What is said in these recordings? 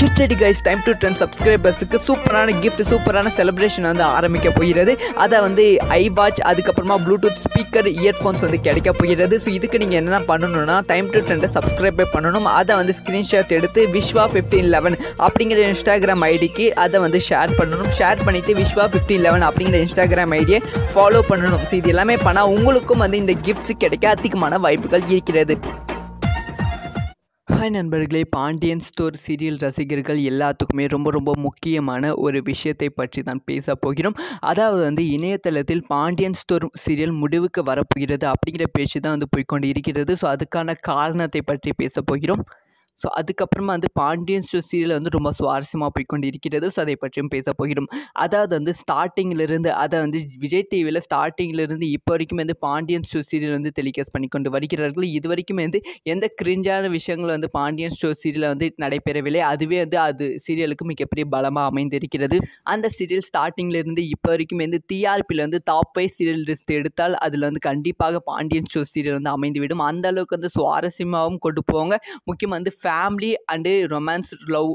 Get guys time to ten சப்ஸ்கிரைபர்ஸுக்கு சூப்பரான gift சூப்பரான celebration வந்து ஆரம்பிக்க போகிறது. அதை வந்து ஐ வாட்ச் அதுக்கப்புறமா ப்ளூடூத் ஸ்பீக்கர் இயர்ஃபோன்ஸ் வந்து கிடைக்க போகிறது. ஸோ இதுக்கு நீங்கள் என்னென்ன பண்ணணும்னா டைம் டு டென்னை சப்ஸ்கிரைப் பண்ணணும். அதை வந்து ஸ்க்ரீன்ஷாட் எடுத்து விஸ்வா ஃபிஃப்டீன் லெவன் அப்படிங்கிற இன்ஸ்டாகிராம் ஐடிக்கு அதை வந்து ஷேர் பண்ணணும். ஷேர் பண்ணிவிட்டு விஸ்வா ஃபிஃப்டீன் லெவன் அப்படிங்கிற இன்ஸ்டாகிராம் ஐடியை ஃபாலோ பண்ணணும். ஸோ இது எல்லாமே பண்ணால் உங்களுக்கும் வந்து இந்த கிஃப்ட்ஸ் கிடைக்க அதிகமான வாய்ப்புகள் இருக்கிறது. ஹாய் நண்பர்களே பாண்டியன் ஸ்டோர் சீரியல் ரசிகர்கள் எல்லாத்துக்குமே ரொம்ப ரொம்ப முக்கியமான ஒரு விஷயத்தை பற்றி தான் பேச போகிறோம். அதாவது வந்து இணையதளத்தில் பாண்டியன் ஸ்டோர் சீரியல் முடிவுக்கு வரப்போகிறது அப்படிங்கிற பேச்சு தான் வந்து போய்க்கொண்டு இருக்கிறது. ஸோ அதுக்கான காரணத்தை பற்றி பேச போகிறோம். ஸோ அதுக்கப்புறமா வந்து பாண்டியன் ஸ்டோர் சீரியல் வந்து ரொம்ப சுவாரஸ்யமாக போய்கொண்டு இருக்கிறது ஸோ அதை பற்றியும் பேச போகிறோம். அதாவது வந்து ஸ்டார்டிங்கிலிருந்து அதை வந்து விஜய் டிவியில் ஸ்டார்டிங்கிலிருந்து இப்போ வரைக்கும் வந்து பாண்டியன் ஷோ சீரியல் வந்து டெலிகாஸ்ட் பண்ணி கொண்டு வருகிறார்கள். இது வரைக்கும் வந்து எந்த கிரிஞ்சான விஷயங்கள் வந்து பாண்டியன் ஷோ சீரியலில் வந்து நடைபெறவில்லை. அதுவே வந்து அது சீரியலுக்கு மிகப்பெரிய பலமாக அமைந்திருக்கிறது. அந்த சீரியல் ஸ்டார்டிங்லேருந்து இப்போ வரைக்கும் வந்து டிஆர்பியில் வந்து டாப் ஃபைவ் சீரியல் லிஸ்ட் எடுத்தால் அதில் வந்து கண்டிப்பாக பாண்டியன் ஷோ சீரியல் வந்து அமைந்துவிடும். அந்த அளவுக்கு வந்து சுவாரஸ்யமாகவும் கொண்டு போவாங்க. முக்கியமாக வந்து family and romance love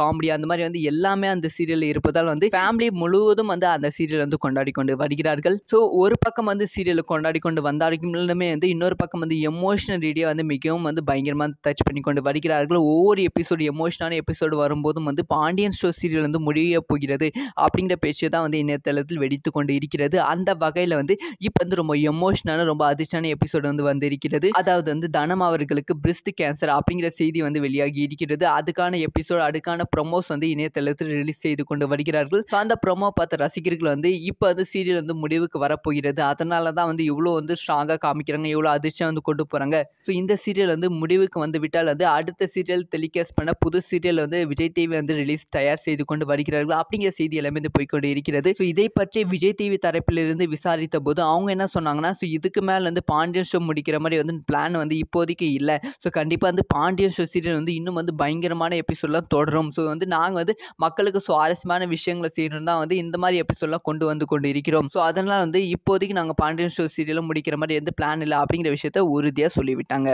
comedy அந்த மாதிரி வந்து எல்லாமே அந்த சீரியல் இருப்பதால் வந்து ஃபேமிலி முழுவதும் வந்து அந்த சீரியல் வந்து கொண்டாடி கொண்டு வருகிறார்கள். ஸோ ஒரு பக்கம் வந்து சீரியலை கொண்டாடி கொண்டு வந்தாலுமே வந்து இன்னொரு பக்கம் வந்து எமோஷனல் ரீதியாக வந்து மிகவும் வந்து பயங்கரமாக டச் பண்ணி கொண்டு வருகிறார்கள். ஒவ்வொரு எபிசோடு எமோஷனான எபிசோடு வரும்போதும் வந்து பாண்டியன் ஸ்டோர் சீரியல் வந்து முடிய போகிறது அப்படிங்கிற பேச்சு தான் வந்து இணையதளத்தில் வெடித்து கொண்டு இருக்கிறது. அந்த வகையில் வந்து இப்போ வந்து ரொம்ப எமோஷனான ரொம்ப அதிர்ச்சியான எபிசோடு வந்து வந்திருக்கிறது. அதாவது வந்து தனம் அவர்களுக்கு பிரிஸ்ட் கேன்சர் அப்படிங்கிற செய்தி செய்தி வந்து வெளியாகி இருக்கிறது. அதுக்கான எபிசோட் அதுக்கான ப்ரொமோஸ் வந்து இணையதளத்தில் ரிலீஸ் செய்து கொண்டு வருகிறார்கள். ஸோ அந்த ப்ரொமோ பார்த்த ரசிகர்கள் வந்து இப்போ வந்து சீரியல் வந்து முடிவுக்கு வரப்போகிறது. அதனால தான் வந்து இவ்வளோ வந்து ஸ்ட்ராங்காக காமிக்கிறாங்க. இவ்வளோ அதிர்ச்சியாக வந்து கொண்டு போகிறாங்க ஸோ இந்த சீரியல் வந்து முடிவுக்கு வந்து விட்டால் வந்து அடுத்த சீரியல் டெலிகாஸ்ட் பண்ண புது சீரியல் வந்து விஜய் டிவி வந்து ரிலீஸ் தயார் செய்து கொண்டு வருகிறார்கள். அப்படிங்கிற செய்தி எல்லாமே வந்து போய்கொண்டு இருக்கிறது. ஸோ இதை பற்றி விஜய் டிவி தரப்பிலிருந்து விசாரித்த போது அவங்க என்ன சொன்னாங்கன்னா ஸோ இதுக்கு மேலே வந்து பாண்டியன் ஷோ முடிக்கிற மாதிரி வந்து பிளான் வந்து இப்போதைக்கு இல்லை. ஸோ கண்டிப்பாக வந்து பாண்டியன் ஷோ சீரியல் வந்து இன்னும் வந்து பயங்கரமான எபிசோட்லாம் தொடரும். ஸோ வந்து நாங்கள் வந்து மக்களுக்கு சுவாரஸ்யமான விஷயங்களை செய்யணும் தான் வந்து இந்த மாதிரி எபிசோட்லாம் கொண்டு வந்து கொண்டு இருக்கிறோம் ஸோ அதனால் வந்து இப்போதைக்கு நாங்கள் பாண்டியன் ஷோ சீரியலும் முடிக்கிற மாதிரி எந்த பிளான் இல்லை அப்படிங்கிற விஷயத்த உறுதியாக சொல்லிவிட்டாங்க.